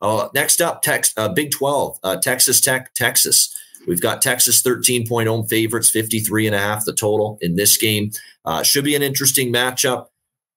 Uh, next up, Tex, uh, Big 12, uh, Texas Tech, Texas. We've got Texas 13 point home favorites, 53 and a half the total in this game. Uh, should be an interesting matchup.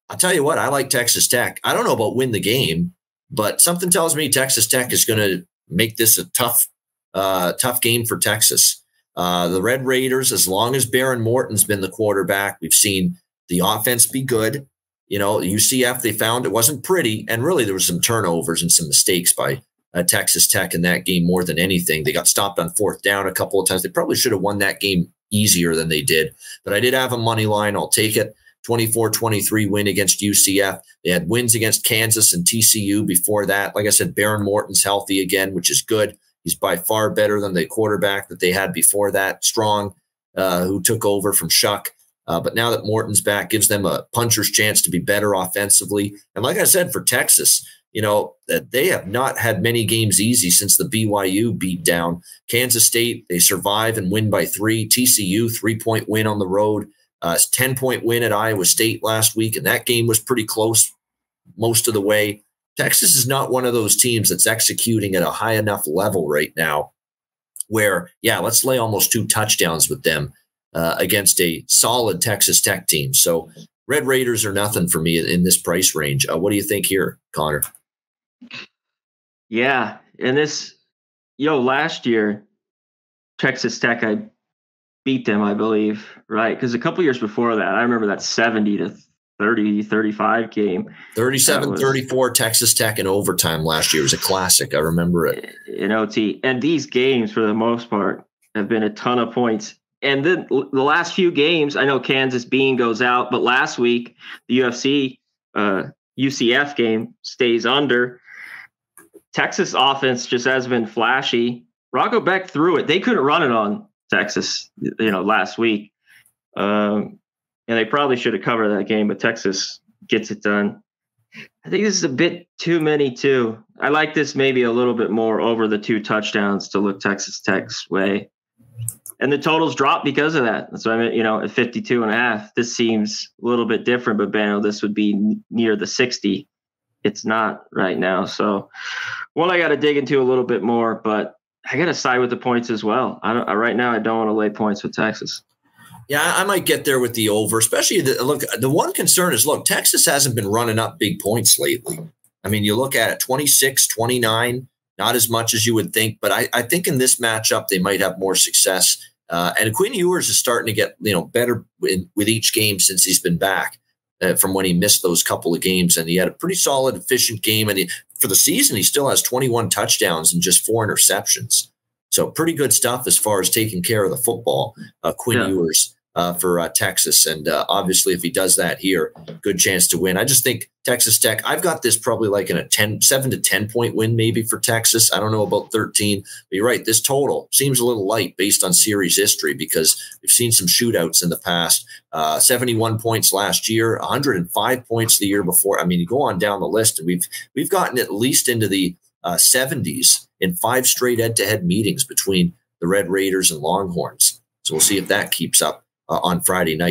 I'll tell you what, I like Texas Tech. I don't know about win the game, but something tells me Texas Tech is going to make this a tough, uh, tough game for Texas. Uh, the Red Raiders, as long as Behren Morton's been the quarterback, we've seen the offense be good. You know, UCF, they found it wasn't pretty. And really, there was some turnovers and some mistakes by uh, Texas Tech in that game more than anything. They got stopped on fourth down a couple of times. They probably should have won that game easier than they did. But I did have a money line. I'll take it. 24 23 win against UCF. They had wins against Kansas and TCU before that. Like I said, Behren Morton's healthy again, which is good. He's by far better than the quarterback that they had before that, Strong, uh, who took over from Shough. Uh, but now that Morton's back, gives them a puncher's chance to be better offensively. And like I said, for Texas, you know, that they have not had many games easy since the BYU beat down. Kansas State, they survive and win by three. TCU, three point win on the road. Uh, 10 point win at Iowa State last week, and that game was pretty close most of the way. Texas is not one of those teams that's executing at a high enough level right now where, yeah, let's lay almost two touchdowns with them uh, against a solid Texas Tech team. So, Red Raiders are nothing for me in this price range. Uh, what do you think here, Conor? Yeah, and this, yo, last year, Texas Tech, I beat them, I believe, right? Because a couple years before that, I remember that 70 to 30, 35 game. 37 was, 34 Texas Tech in overtime last year. It was a classic. I remember it. In OT. And these games, for the most part, have been a ton of points. And then the last few games, I know Kansas Bean goes out, but last week, the UFC uh, UCF game stays under. Texas offense just has been flashy. Rocco Becht threw it. They couldn't run it on Texas, you know, last week. Um, and they probably should have covered that game, but Texas gets it done. I think this is a bit too many too. I like this maybe a little bit more over the two touchdowns to look Texas Tech's way. And the totals dropped because of that. What I mean, you know, at 52 and a half, this seems a little bit different, but Bano, this would be near the 60. It's not right now. So one I got to dig into a little bit more, but I got to side with the points as well. I don't, right now, I don't want to lay points with Texas. Yeah, I might get there with the over, especially the look. The one concern is look, Texas hasn't been running up big points lately. I mean, you look at it 26, 29, not as much as you would think, but I, I think in this matchup, they might have more success. Uh, and Quinn Ewers is starting to get you know better in, with each game since he's been back uh, from when he missed those couple of games, and he had a pretty solid, efficient game. And he, for the season, he still has 21 touchdowns and just four interceptions. So pretty good stuff as far as taking care of the football. Uh, Quinn yeah. Ewers uh, for uh, Texas. And uh, obviously, if he does that here, good chance to win. I just think Texas Tech, I've got this probably like in a 10, 7 to 10 point win maybe for Texas. I don't know about 13, but you're right. This total seems a little light based on series history because we've seen some shootouts in the past. Uh, 71 points last year, 105 points the year before. I mean, you go on down the list, and we've we've gotten at least into the uh, 70s in five straight head to head meetings between the Red Raiders and Longhorns. So we'll see if that keeps up uh, Uh, on Friday night.